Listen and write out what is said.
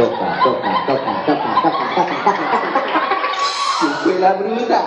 toca, toca, toca, toca, toca, toca, toca, toca, toca, la bruta.